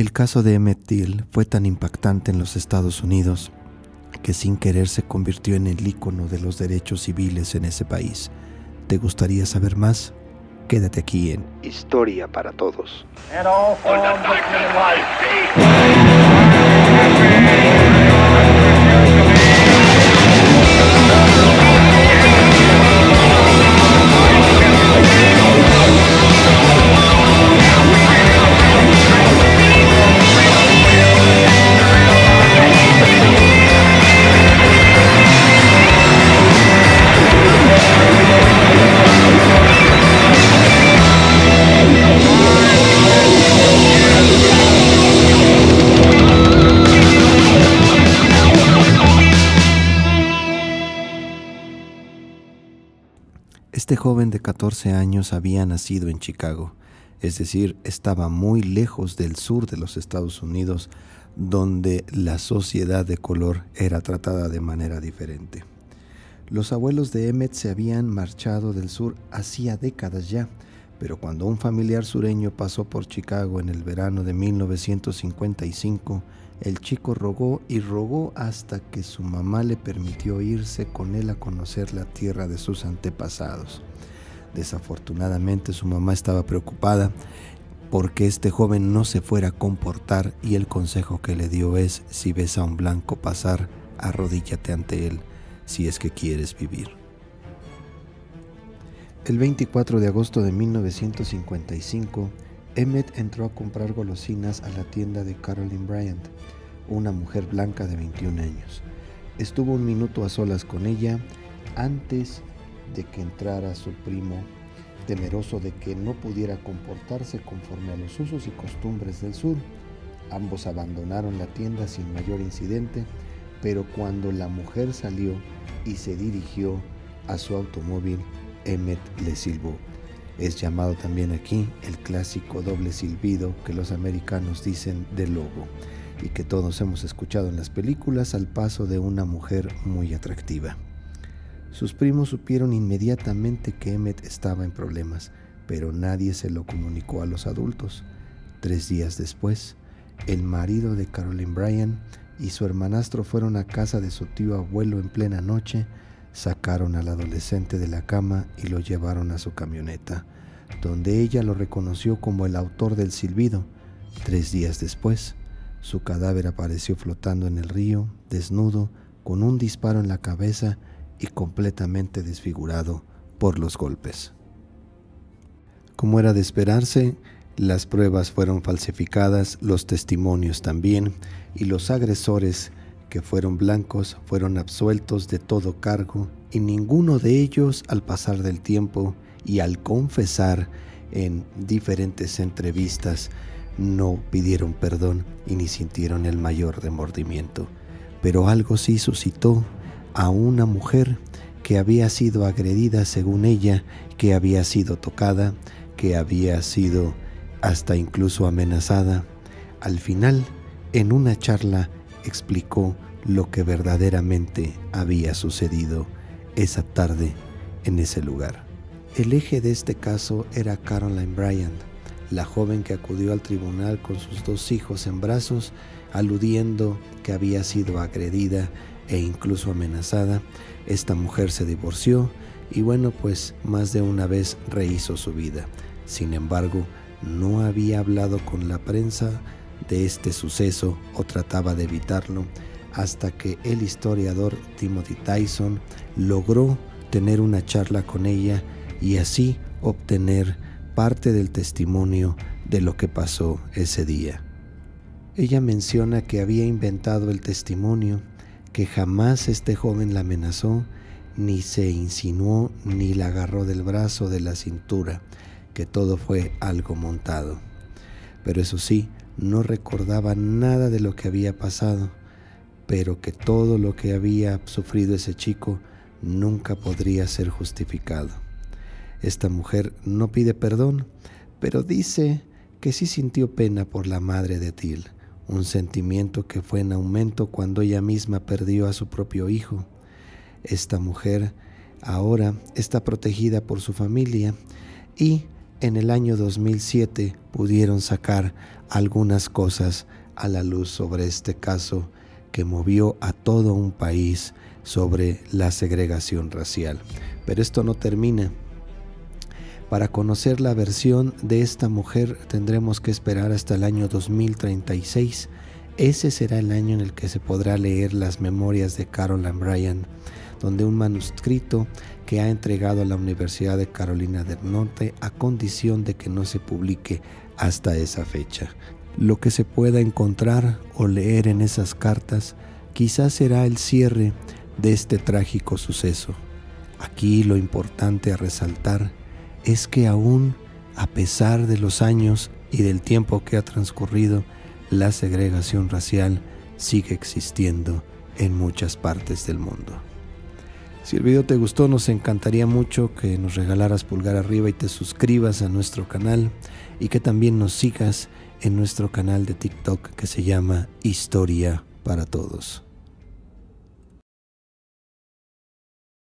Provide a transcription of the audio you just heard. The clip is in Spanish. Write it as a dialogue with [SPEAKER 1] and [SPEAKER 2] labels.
[SPEAKER 1] El caso de Emmett Till fue tan impactante en los Estados Unidos que sin querer se convirtió en el ícono de los derechos civiles en ese país. ¿Te gustaría saber más? Quédate aquí en Historia para Todos. Este joven de 14 años había nacido en Chicago, es decir, estaba muy lejos del sur de los Estados Unidos, donde la sociedad de color era tratada de manera diferente. Los abuelos de Emmett se habían marchado del sur hacía décadas ya, pero cuando un familiar sureño pasó por Chicago en el verano de 1955, el chico rogó y rogó hasta que su mamá le permitió irse con él a conocer la tierra de sus antepasados. Desafortunadamente su mamá estaba preocupada porque este joven no se fuera a comportar y el consejo que le dio es, si ves a un blanco pasar, arrodíllate ante él si es que quieres vivir. El 24 de agosto de 1955, Emmett entró a comprar golosinas a la tienda de Caroline Bryant, una mujer blanca de 21 años. Estuvo un minuto a solas con ella antes de que entrara su primo, temeroso de que no pudiera comportarse conforme a los usos y costumbres del sur. Ambos abandonaron la tienda sin mayor incidente, pero cuando la mujer salió y se dirigió a su automóvil, Emmet le silbó. Es llamado también aquí el clásico doble silbido que los americanos dicen de lobo y que todos hemos escuchado en las películas al paso de una mujer muy atractiva. Sus primos supieron inmediatamente que Emmet estaba en problemas, pero nadie se lo comunicó a los adultos. Tres días después, el marido de Caroline Bryan y su hermanastro fueron a casa de su tío abuelo en plena noche Sacaron al adolescente de la cama y lo llevaron a su camioneta, donde ella lo reconoció como el autor del silbido. Tres días después, su cadáver apareció flotando en el río, desnudo, con un disparo en la cabeza y completamente desfigurado por los golpes. Como era de esperarse, las pruebas fueron falsificadas, los testimonios también, y los agresores que fueron blancos fueron absueltos de todo cargo y ninguno de ellos al pasar del tiempo y al confesar en diferentes entrevistas no pidieron perdón y ni sintieron el mayor remordimiento. Pero algo sí suscitó a una mujer que había sido agredida según ella, que había sido tocada, que había sido hasta incluso amenazada. Al final, en una charla, explicó lo que verdaderamente había sucedido esa tarde en ese lugar. El eje de este caso era Caroline Bryant, la joven que acudió al tribunal con sus dos hijos en brazos, aludiendo que había sido agredida e incluso amenazada. Esta mujer se divorció y bueno, pues más de una vez rehizo su vida. Sin embargo, no había hablado con la prensa de este suceso o trataba de evitarlo hasta que el historiador Timothy Tyson logró tener una charla con ella y así obtener parte del testimonio de lo que pasó ese día. Ella menciona que había inventado el testimonio, que jamás este joven la amenazó, ni se insinuó, ni la agarró del brazo de la cintura, que todo fue algo montado. Pero eso sí, no recordaba nada de lo que había pasado, pero que todo lo que había sufrido ese chico nunca podría ser justificado. Esta mujer no pide perdón, pero dice que sí sintió pena por la madre de Til, un sentimiento que fue en aumento cuando ella misma perdió a su propio hijo. Esta mujer ahora está protegida por su familia y en el año 2007 pudieron sacar algunas cosas a la luz sobre este caso que movió a todo un país sobre la segregación racial. Pero esto no termina. Para conocer la versión de esta mujer tendremos que esperar hasta el año 2036. Ese será el año en el que se podrá leer las memorias de Caroline Bryan, donde un manuscrito que ha entregado a la Universidad de Carolina del Norte a condición de que no se publique hasta esa fecha. Lo que se pueda encontrar o leer en esas cartas quizás será el cierre de este trágico suceso. Aquí lo importante a resaltar es que aún a pesar de los años y del tiempo que ha transcurrido, la segregación racial sigue existiendo en muchas partes del mundo. Si el video te gustó, nos encantaría mucho que nos regalaras pulgar arriba y te suscribas a nuestro canal y que también nos sigas en nuestro canal de TikTok que se llama Historia para Todos.